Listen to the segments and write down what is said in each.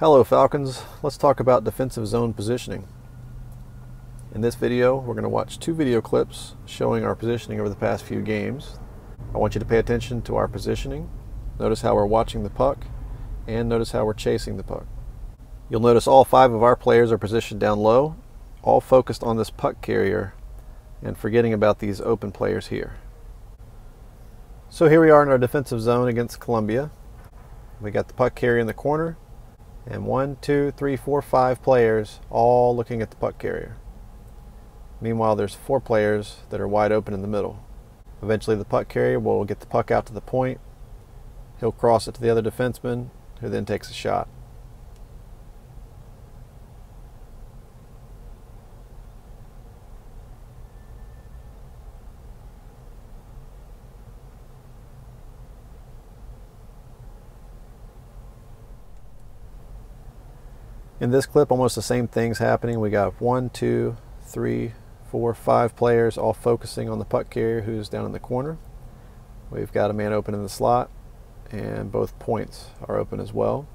Hello Falcons, let's talk about defensive zone positioning. In this video, we're going to watch two video clips showing our positioning over the past few games. I want you to pay attention to our positioning, notice how we're watching the puck, and notice how we're chasing the puck. You'll notice all five of our players are positioned down low, all focused on this puck carrier, and forgetting about these open players here. So here we are in our defensive zone against Columbia. We got the puck carrier in the corner, and one, two, three, four, five players all looking at the puck carrier. Meanwhile, there's four players that are wide open in the middle. Eventually, the puck carrier will get the puck out to the point. He'll cross it to the other defenseman, who then takes a shot. In this clip, almost the same thing's happening. We got one, two, three, four, five players all focusing on the puck carrier who's down in the corner. We've got a man open in the slot, and both points are open as well.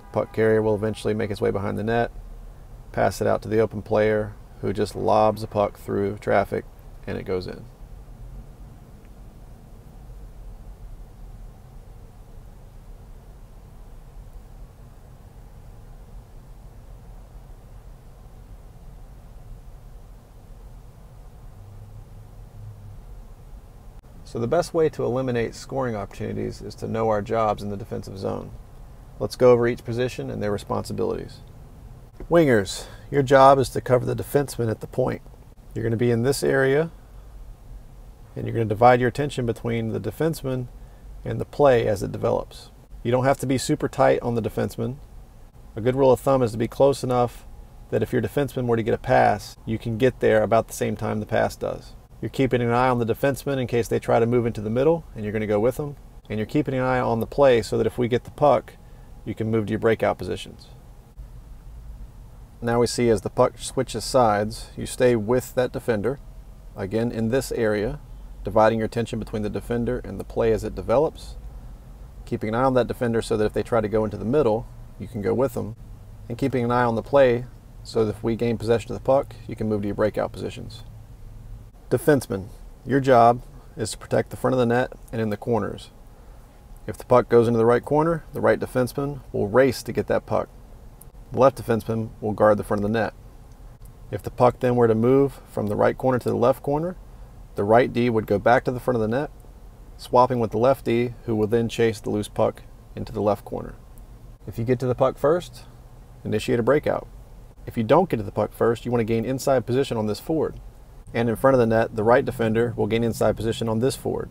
The puck carrier will eventually make his way behind the net, pass it out to the open player who just lobs the puck through traffic, and it goes in. So the best way to eliminate scoring opportunities is to know our jobs in the defensive zone. Let's go over each position and their responsibilities. Wingers, your job is to cover the defenseman at the point. You're going to be in this area and you're going to divide your attention between the defenseman and the play as it develops. You don't have to be super tight on the defenseman. A good rule of thumb is to be close enough that if your defenseman were to get a pass, you can get there about the same time the pass does. You're keeping an eye on the defenseman in case they try to move into the middle and you're going to go with them. And you're keeping an eye on the play so that if we get the puck, you can move to your breakout positions. Now we see as the puck switches sides, you stay with that defender, again in this area, dividing your attention between the defender and the play as it develops, keeping an eye on that defender so that if they try to go into the middle, you can go with them, and keeping an eye on the play so that if we gain possession of the puck, you can move to your breakout positions. Defenseman, your job is to protect the front of the net and in the corners. If the puck goes into the right corner, the right defenseman will race to get that puck. The left defenseman will guard the front of the net. If the puck then were to move from the right corner to the left corner, the right D would go back to the front of the net, swapping with the left D, who will then chase the loose puck into the left corner. If you get to the puck first, initiate a breakout. If you don't get to the puck first, you want to gain inside position on this forward and in front of the net, the right defender will gain inside position on this forward.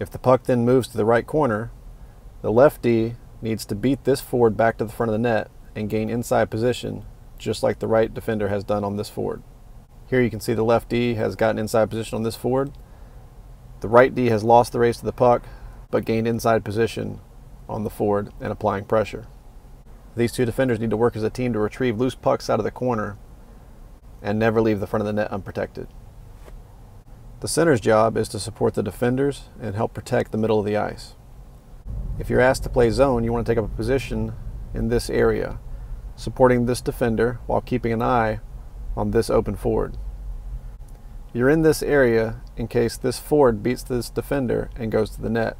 If the puck then moves to the right corner, the left D needs to beat this forward back to the front of the net and gain inside position, just like the right defender has done on this forward. Here you can see the left D has gotten inside position on this forward. The right D has lost the race to the puck, but gained inside position on the forward and applying pressure. These two defenders need to work as a team to retrieve loose pucks out of the corner and never leave the front of the net unprotected. The center's job is to support the defenders and help protect the middle of the ice. If you're asked to play zone, you want to take up a position in this area, supporting this defender while keeping an eye on this open forward. You're in this area in case this forward beats this defender and goes to the net.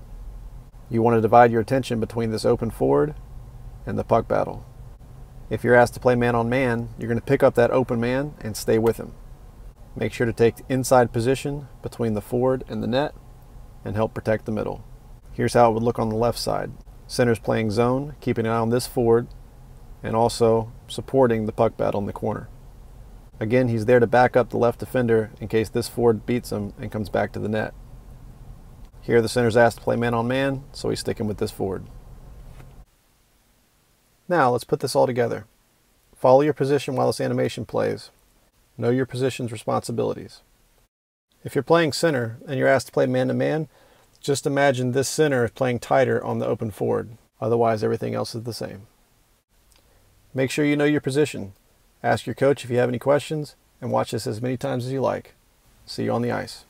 You want to divide your attention between this open forward and the puck battle. If you're asked to play man on man, you're going to pick up that open man and stay with him. Make sure to take inside position between the forward and the net and help protect the middle. Here's how it would look on the left side. Center's playing zone, keeping an eye on this forward, and also supporting the puck battle in the corner. Again, he's there to back up the left defender in case this forward beats him and comes back to the net. Here the center's asked to play man on man, so he's sticking with this forward. Now let's put this all together. Follow your position while this animation plays. Know your position's responsibilities. If you're playing center and you're asked to play man-to-man, just imagine this center is playing tighter on the open forward. Otherwise, everything else is the same. Make sure you know your position. Ask your coach if you have any questions, and watch this as many times as you like. See you on the ice.